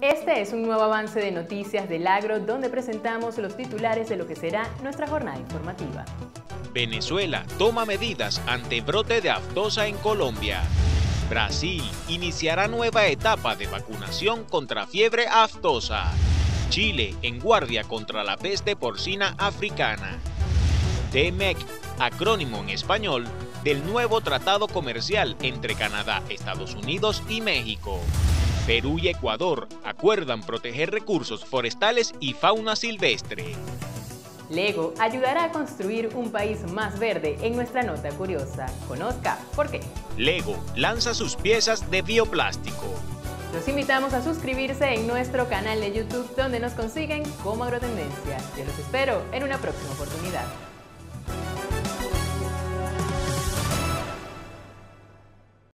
Este es un nuevo avance de noticias del agro donde presentamos los titulares de lo que será nuestra jornada informativa. Venezuela toma medidas ante brote de aftosa en Colombia. Brasil iniciará nueva etapa de vacunación contra fiebre aftosa. Chile en guardia contra la peste porcina africana. TMEC, acrónimo en español del nuevo tratado comercial entre Canadá, Estados Unidos y México. Perú y Ecuador acuerdan proteger recursos forestales y fauna silvestre. Lego ayudará a construir un país más verde en nuestra nota curiosa. Conozca por qué. Lego lanza sus piezas de bioplástico. Los invitamos a suscribirse en nuestro canal de YouTube donde nos consiguen como Agrotendencia. Yo los espero en una próxima oportunidad.